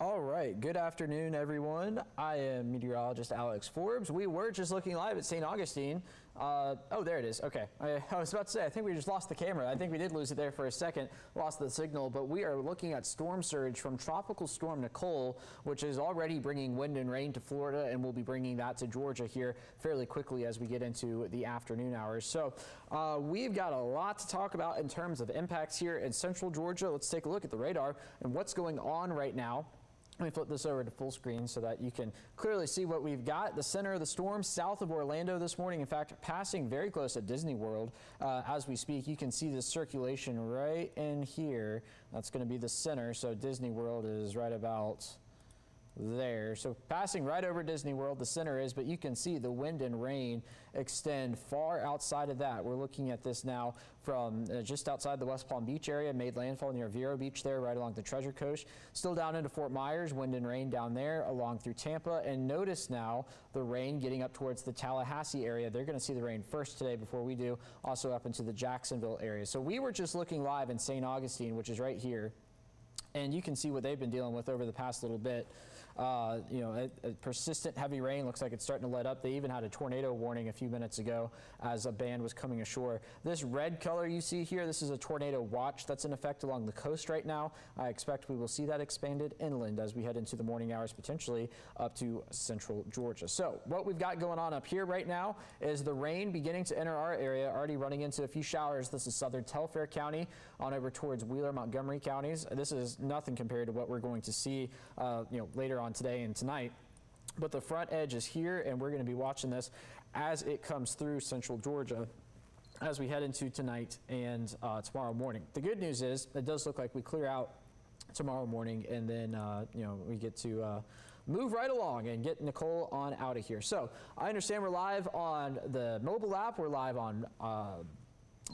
All right. Good afternoon, everyone. I am meteorologist Alex Forbes. We were just looking live at St. Augustine. Uh, oh, there it is. Okay. I, I, was about to say, I think we just lost the camera. I think we did lose it there for a second, lost the signal, but we are looking at storm surge from Tropical Storm Nicole, which is already bringing wind and rain to Florida, and we'll be bringing that to Georgia here fairly quickly as we get into the afternoon hours. So uh, we've got a lot to talk about in terms of impacts here in central Georgia. Let's take a look at the radar and what's going on right now. Let me flip this over to full screen so that you can clearly see what we've got. The center of the storm south of Orlando this morning, in fact, passing very close to Disney World uh, as we speak. You can see the circulation right in here. That's going to be the center. So Disney World is right about there. So passing right over Disney World, the center is, but you can see the wind and rain extend far outside of that. We're looking at this now from uh, just outside the West Palm Beach area, made landfall near Vero Beach there, right along the Treasure Coast. Still down into Fort Myers, wind and rain down there along through Tampa. And notice now the rain getting up towards the Tallahassee area. They're going to see the rain first today before we do, also up into the Jacksonville area. So we were just looking live in St. Augustine, which is right here and you can see what they've been dealing with over the past little bit. Uh, you know, a, a persistent heavy rain looks like it's starting to let up. They even had a tornado warning a few minutes ago as a band was coming ashore. This red color you see here, this is a tornado watch that's in effect along the coast right now. I expect we will see that expanded inland as we head into the morning hours, potentially up to central Georgia. So what we've got going on up here right now is the rain beginning to enter our area, already running into a few showers. This is southern Telfair County on over towards Wheeler, Montgomery counties. This is nothing compared to what we're going to see, uh, you know, later on today and tonight. But the front edge is here, and we're going to be watching this as it comes through central Georgia as we head into tonight and uh, tomorrow morning. The good news is it does look like we clear out tomorrow morning and then uh, you know we get to uh, move right along and get Nicole on out of here. So I understand we're live on the mobile app. We're live on uh,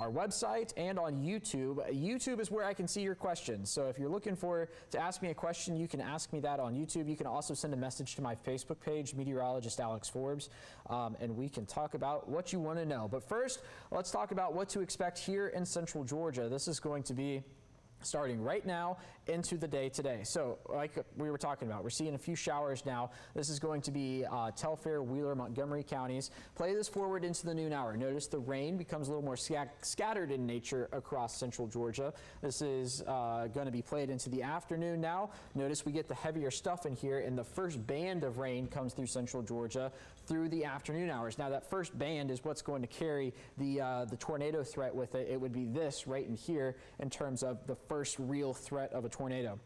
our website and on YouTube. YouTube is where I can see your questions. So if you're looking for to ask me a question, you can ask me that on YouTube. You can also send a message to my Facebook page, meteorologist Alex Forbes, um, and we can talk about what you want to know. But first, let's talk about what to expect here in Central Georgia. This is going to be starting right now into the day today. So like we were talking about, we're seeing a few showers now. This is going to be uh, Telfair, Wheeler, Montgomery counties. Play this forward into the noon hour. Notice the rain becomes a little more scat scattered in nature across central Georgia. This is uh, going to be played into the afternoon now. Notice we get the heavier stuff in here and the first band of rain comes through central Georgia through the afternoon hours. Now that first band is what's going to carry the, uh, the tornado threat with it. It would be this right in here in terms of the first first real threat of a tornado.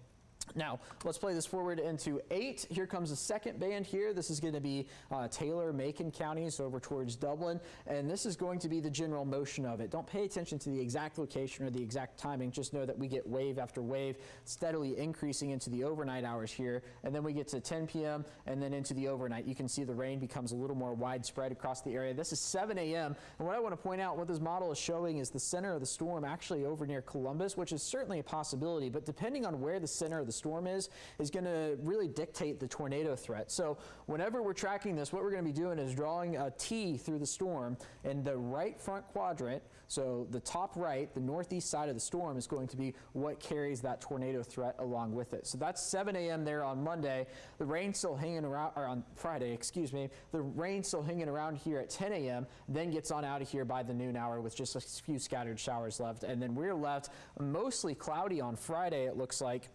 Now, let's play this forward into eight. Here comes the second band here. This is going to be uh, Taylor, Macon counties over towards Dublin, and this is going to be the general motion of it. Don't pay attention to the exact location or the exact timing. Just know that we get wave after wave steadily increasing into the overnight hours here, and then we get to 10 p.m. and then into the overnight. You can see the rain becomes a little more widespread across the area. This is 7 a.m., and what I want to point out, what this model is showing is the center of the storm actually over near Columbus, which is certainly a possibility, but depending on where the center of the storm is, is going to really dictate the tornado threat. So whenever we're tracking this, what we're going to be doing is drawing a T through the storm and the right front quadrant, so the top right, the northeast side of the storm is going to be what carries that tornado threat along with it. So that's 7 a.m. there on Monday. The rain still hanging around, or on Friday, excuse me, the rain still hanging around here at 10 a.m., then gets on out of here by the noon hour with just a few scattered showers left. And then we're left mostly cloudy on Friday, it looks like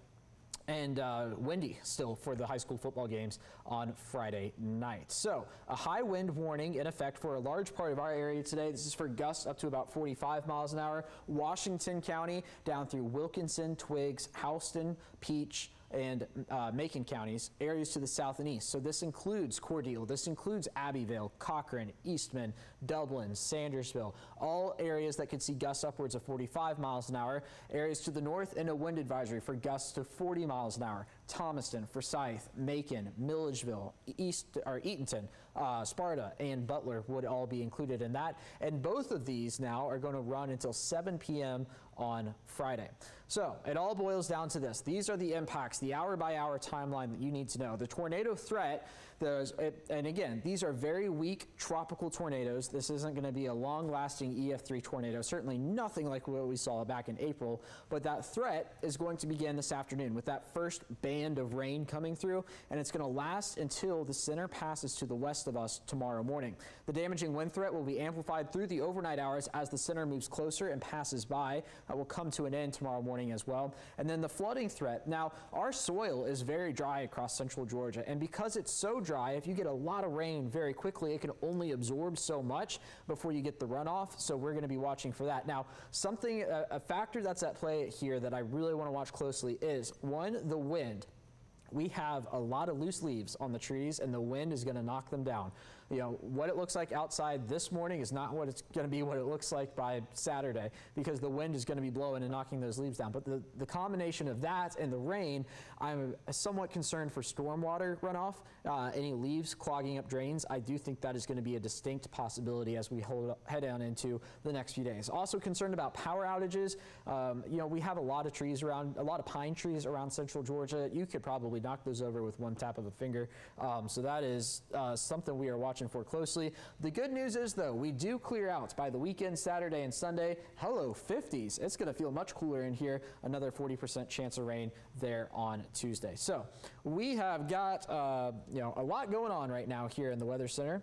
and uh, windy still for the high school football games on Friday night. So a high wind warning in effect for a large part of our area today. This is for gusts up to about 45 miles an hour. Washington County down through Wilkinson, Twiggs, Houston, Peach, and uh, Macon counties, areas to the south and east. So this includes Cordele, this includes Abbeville, Cochran, Eastman, Dublin, Sandersville, all areas that could see gusts upwards of 45 miles an hour. Areas to the north and a wind advisory for gusts to 40 miles an hour. Thomaston, Forsyth, Macon, Milledgeville, East or Eatonton, uh, Sparta, and Butler would all be included in that. And both of these now are going to run until 7 p.m. on Friday. So it all boils down to this. These are the impacts the hour by hour timeline that you need to know. The tornado threat, and again, these are very weak tropical tornadoes. This isn't going to be a long lasting EF3 tornado, certainly nothing like what we saw back in April, but that threat is going to begin this afternoon with that first band band of rain coming through, and it's going to last until the center passes to the west of us tomorrow morning. The damaging wind threat will be amplified through the overnight hours as the center moves closer and passes by. That will come to an end tomorrow morning as well. And then the flooding threat. Now, our soil is very dry across central Georgia, and because it's so dry, if you get a lot of rain very quickly, it can only absorb so much before you get the runoff. So we're going to be watching for that. Now, something, a, a factor that's at play here that I really want to watch closely is one, the wind we have a lot of loose leaves on the trees and the wind is going to knock them down you know, what it looks like outside this morning is not what it's going to be what it looks like by Saturday because the wind is going to be blowing and knocking those leaves down. But the, the combination of that and the rain, I'm somewhat concerned for stormwater runoff, uh, any leaves clogging up drains. I do think that is going to be a distinct possibility as we hold, head down into the next few days. Also concerned about power outages. Um, you know, we have a lot of trees around, a lot of pine trees around central Georgia. You could probably knock those over with one tap of a finger. Um, so that is uh, something we are watching watching for closely. The good news is, though, we do clear out by the weekend, Saturday and Sunday. Hello, 50s. It's going to feel much cooler in here. Another 40% chance of rain there on Tuesday. So we have got uh, you know a lot going on right now here in the Weather Center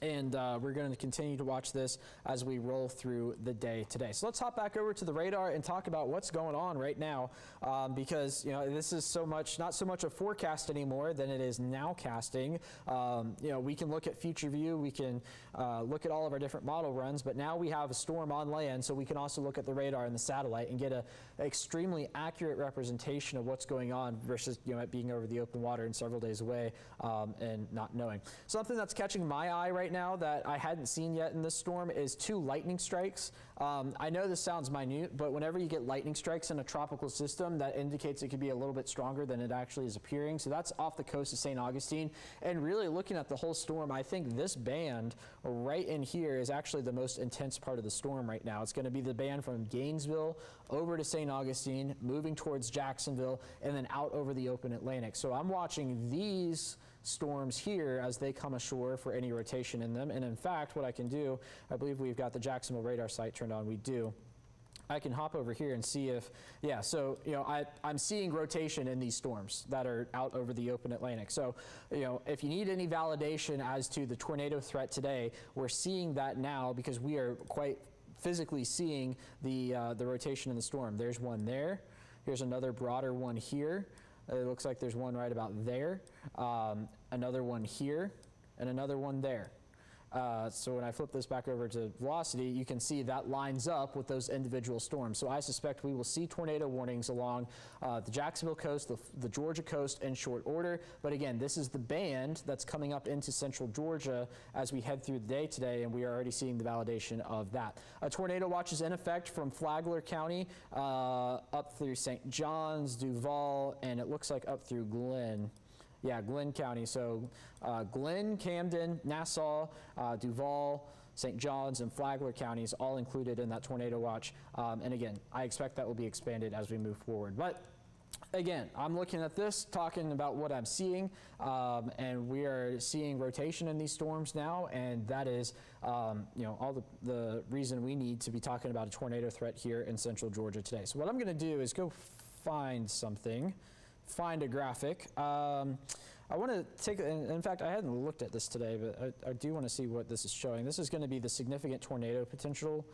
and uh, we're going to continue to watch this as we roll through the day today. So let's hop back over to the radar and talk about what's going on right now um, because you know this is so much not so much a forecast anymore than it is now casting. Um, you know we can look at future view, we can uh, look at all of our different model runs, but now we have a storm on land, so we can also look at the radar and the satellite and get a extremely accurate representation of what's going on versus you know it being over the open water and several days away um, and not knowing. Something that's catching my eye right right now that I hadn't seen yet in this storm is two lightning strikes. Um, I know this sounds minute, but whenever you get lightning strikes in a tropical system, that indicates it could be a little bit stronger than it actually is appearing. So that's off the coast of St. Augustine. And really looking at the whole storm, I think this band right in here is actually the most intense part of the storm right now. It's going to be the band from Gainesville over to St. Augustine, moving towards Jacksonville, and then out over the open Atlantic. So I'm watching these storms here as they come ashore for any rotation in them. And in fact, what I can do, I believe we've got the Jacksonville radar site turned on. We do. I can hop over here and see if, yeah, so, you know, I, I'm seeing rotation in these storms that are out over the open Atlantic. So, you know, if you need any validation as to the tornado threat today, we're seeing that now because we are quite physically seeing the, uh, the rotation in the storm. There's one there. Here's another broader one here. It looks like there's one right about there, um, another one here, and another one there. Uh, so when I flip this back over to velocity, you can see that lines up with those individual storms. So I suspect we will see tornado warnings along uh, the Jacksonville coast, the, the, Georgia coast in short order. But again, this is the band that's coming up into central Georgia as we head through the day today, and we are already seeing the validation of that. A tornado watch is in effect from Flagler County uh, up through St. Johns, Duval, and it looks like up through Glynn. Yeah, Glynn County. So uh, Glynn, Camden, Nassau, uh, Duval, St. Johns, and Flagler counties all included in that tornado watch. Um, and again, I expect that will be expanded as we move forward. But again, I'm looking at this, talking about what I'm seeing, um, and we are seeing rotation in these storms now, and that is, um, you know, all the, the reason we need to be talking about a tornado threat here in central Georgia today. So what I'm going to do is go find something find a graphic. Um, I want to take, in fact, I hadn't looked at this today, but I, I do want to see what this is showing. This is going to be the significant tornado potential,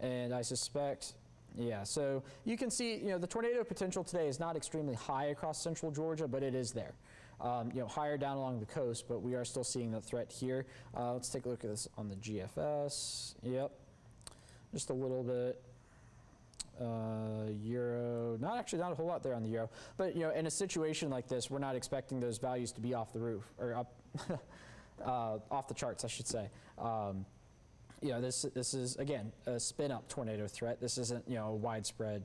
and I suspect, yeah, so you can see, you know, the tornado potential today is not extremely high across central Georgia, but it is there. Um, you know, higher down along the coast, but we are still seeing the threat here. Uh, let's take a look at this on the GFS. Yep, just a little bit uh, euro, not actually not a whole lot there on the euro, but you know, in a situation like this, we're not expecting those values to be off the roof or up, uh, off the charts, I should say. Um, you know, this this is again a spin up tornado threat. This isn't you know a widespread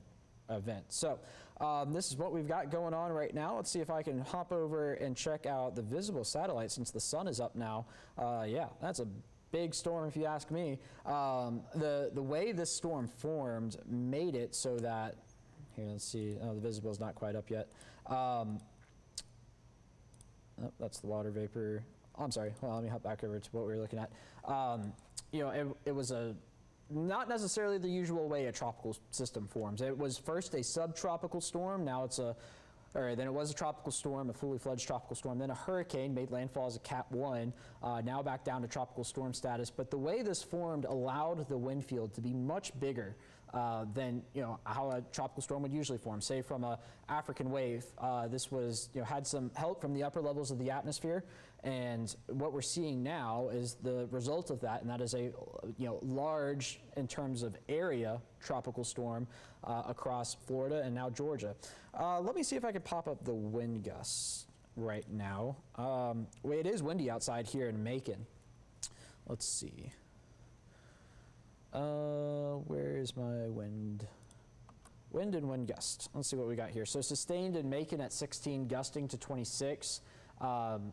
event. So um, this is what we've got going on right now. Let's see if I can hop over and check out the visible satellite since the sun is up now. Uh, yeah, that's a big storm if you ask me. Um, the, the way this storm formed made it so that, here let's see, oh, the visible is not quite up yet. Um, oh, that's the water vapor. Oh, I'm sorry, well let me hop back over to what we were looking at. Um, you know, it, it was a not necessarily the usual way a tropical system forms. It was first a subtropical storm, now it's a or then it was a tropical storm, a fully fledged tropical storm, then a hurricane made landfall as a Cat 1, uh, now back down to tropical storm status. But the way this formed allowed the wind field to be much bigger uh, than you know how a tropical storm would usually form. Say from a African wave, uh, this was you know had some help from the upper levels of the atmosphere, and what we're seeing now is the result of that, and that is a you know large in terms of area tropical storm uh, across Florida and now Georgia. Uh, let me see if I can pop up the wind gusts right now. Um, well, it is windy outside here in Macon. Let's see. Uh, where is my wind? Wind and wind gust. Let's see what we got here. So sustained and Macon at 16, gusting to 26. Um,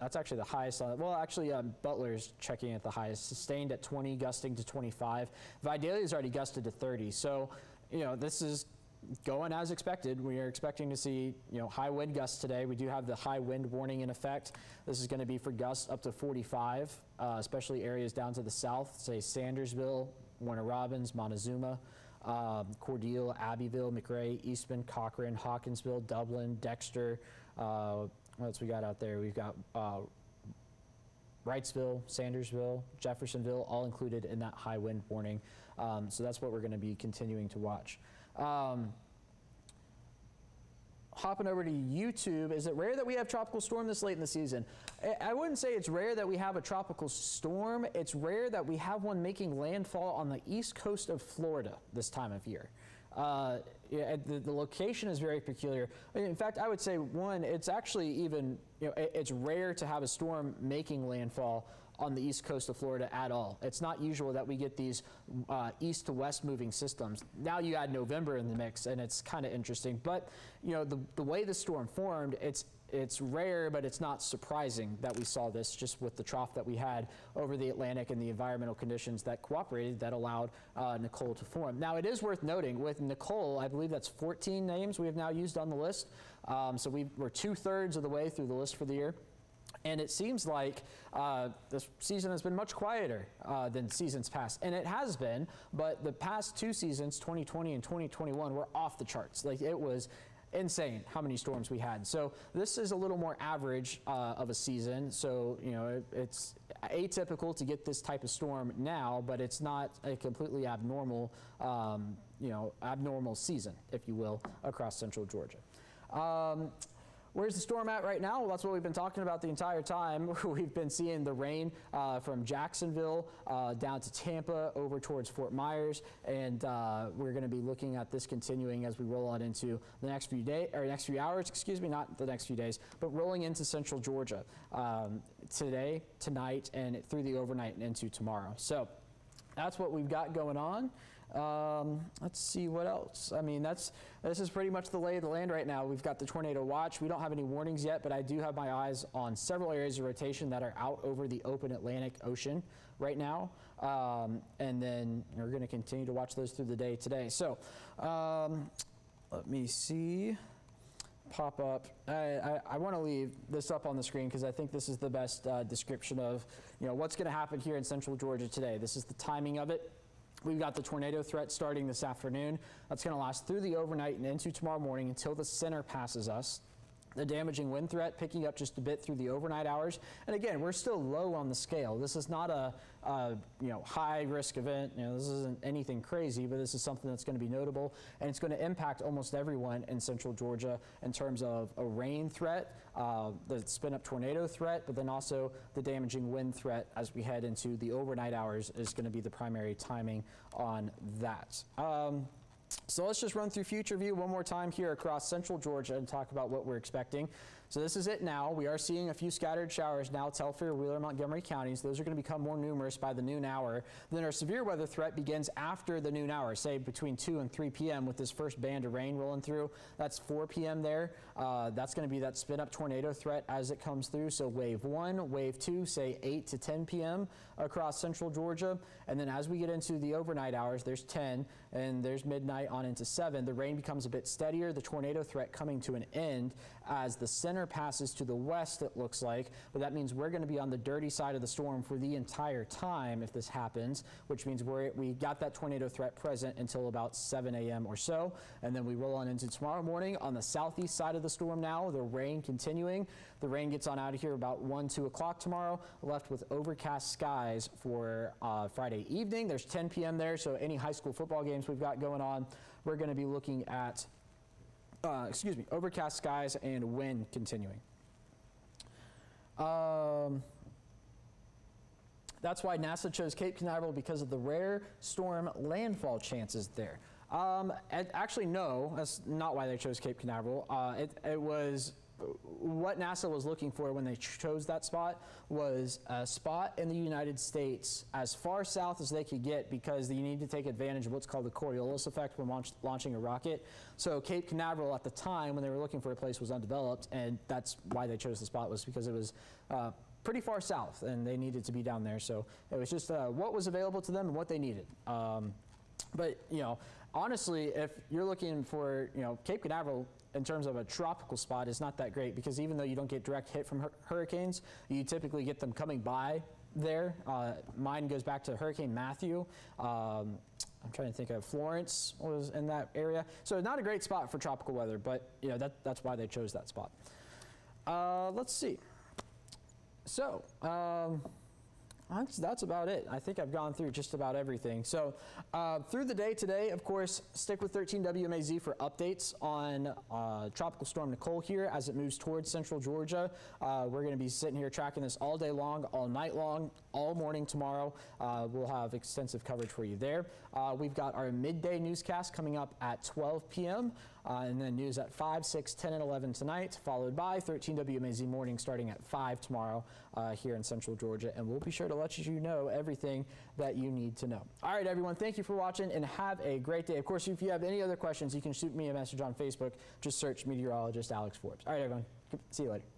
that's actually the highest. Well, actually, um, Butler's checking at the highest. Sustained at 20, gusting to 25. Vidalia is already gusted to 30. So, you know, this is going as expected. We are expecting to see, you know, high wind gusts today. We do have the high wind warning in effect. This is going to be for gusts up to 45, uh, especially areas down to the south, say Sandersville, Warner Robins, Montezuma. Um, Cordele, Abbeville, McRae, Eastman, Cochran, Hawkinsville, Dublin, Dexter, uh, what else we got out there? We've got uh, Wrightsville, Sandersville, Jeffersonville, all included in that high wind warning. Um, so that's what we're going to be continuing to watch. Um, hopping over to YouTube, is it rare that we have tropical storm this late in the season? I wouldn't say it's rare that we have a tropical storm. It's rare that we have one making landfall on the east coast of Florida this time of year. Uh, yeah, the, the, location is very peculiar. In fact, I would say one, it's actually even, you know, it, it's rare to have a storm making landfall on the east coast of Florida at all. It's not usual that we get these uh, east to west moving systems. Now you add November in the mix, and it's kind of interesting. But you know, the, the way the storm formed, it's it's rare, but it's not surprising that we saw this just with the trough that we had over the Atlantic and the environmental conditions that cooperated that allowed uh, Nicole to form. Now, it is worth noting with Nicole, I believe that's 14 names we have now used on the list. Um, so we, we're two thirds of the way through the list for the year. And it seems like uh, this season has been much quieter uh, than seasons past. And it has been, but the past two seasons, 2020 and 2021, were off the charts. Like it was insane how many storms we had. So this is a little more average uh, of a season. So, you know, it, it's atypical to get this type of storm now, but it's not a completely abnormal, um, you know, abnormal season, if you will, across central Georgia. Um, Where's the storm at right now? Well, that's what we've been talking about the entire time. we've been seeing the rain uh, from Jacksonville uh, down to Tampa over towards Fort Myers, and uh, we're going to be looking at this continuing as we roll out into the next few days or next few hours. Excuse me, not the next few days, but rolling into central Georgia um, today, tonight, and through the overnight and into tomorrow. So that's what we've got going on. Um, let's see what else. I mean, that's this is pretty much the lay of the land right now. We've got the tornado watch. We don't have any warnings yet, but I do have my eyes on several areas of rotation that are out over the open Atlantic Ocean right now. Um, and then we're going to continue to watch those through the day today. So um, let me see. Pop up. I, I, I want to leave this up on the screen because I think this is the best uh, description of you know what's going to happen here in Central Georgia today. This is the timing of it. We've got the tornado threat starting this afternoon. That's going to last through the overnight and into tomorrow morning until the center passes us the damaging wind threat picking up just a bit through the overnight hours. And again, we're still low on the scale. This is not a, a, you know high risk event. You know, this isn't anything crazy, but this is something that's going to be notable, and it's going to impact almost everyone in central Georgia in terms of a rain threat, uh, the spin up tornado threat, but then also the damaging wind threat as we head into the overnight hours is going to be the primary timing on that. Um, so let's just run through future view one more time here across central Georgia and talk about what we're expecting. So this is it now. We are seeing a few scattered showers now, Telfair, Wheeler, Montgomery counties. Those are going to become more numerous by the noon hour. Then our severe weather threat begins after the noon hour, say between 2 and 3 p.m. with this first band of rain rolling through. That's 4 p.m. there. Uh, that's going to be that spin up tornado threat as it comes through. So wave 1, wave 2, say 8 to 10 p.m. across central Georgia. And then as we get into the overnight hours, there's 10 and there's midnight on into 7. The rain becomes a bit steadier, the tornado threat coming to an end as the center center passes to the west, it looks like, but that means we're going to be on the dirty side of the storm for the entire time if this happens, which means we're, we got that tornado threat present until about 7 a.m. or so, and then we roll on into tomorrow morning on the southeast side of the storm now, the rain continuing. The rain gets on out of here about 1, 2 o'clock tomorrow, left with overcast skies for uh, Friday evening. There's 10 p.m. there, so any high school football games we've got going on, we're going to be looking at, uh, excuse me, overcast skies and wind continuing. Um, that's why NASA chose Cape Canaveral because of the rare storm landfall chances there. Um, actually, no, that's not why they chose Cape Canaveral. Uh, it, it was what NASA was looking for when they chose that spot was a spot in the United States as far south as they could get because you need to take advantage of what's called the Coriolis effect when launch, launching a rocket. So Cape Canaveral at the time when they were looking for a place was undeveloped, and that's why they chose the spot was because it was uh, pretty far south and they needed to be down there. So it was just uh, what was available to them and what they needed. Um, but you know, honestly, if you're looking for you know Cape Canaveral in terms of a tropical spot is not that great because even though you don't get direct hit from hur- hurricanes, you typically get them coming by there. Uh, mine goes back to Hurricane Matthew. Um, I'm trying to think of Florence was in that area. So not a great spot for tropical weather, but you know that, that's why they chose that spot. Uh, let's see. So, um, that's, that's about it. I think I've gone through just about everything. So, uh, through the day today, of course, stick with 13 WMAZ for updates on uh, Tropical Storm Nicole here as it moves towards central Georgia. Uh, we're going to be sitting here tracking this all day long, all night long, all morning tomorrow. Uh, we'll have extensive coverage for you there. Uh, we've got our midday newscast coming up at 12 p.m. Uh, and then news at 5, 6, 10, and 11 tonight, followed by 13 WMAZ morning starting at 5 tomorrow uh, here in central Georgia. And we'll be sure to let you know everything that you need to know. All right, everyone, thank you for watching and have a great day. Of course, if you have any other questions, you can shoot me a message on Facebook. Just search meteorologist Alex Forbes. All right, everyone, see you later.